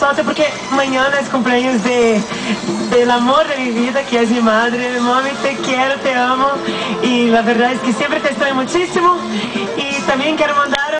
suerte porque mañana es cumpleaños de, del amor de minha vida, que es mi madre. Mami, te quero, te amo. e la verdade é que sempre te extraño muchísimo. e também quero mandar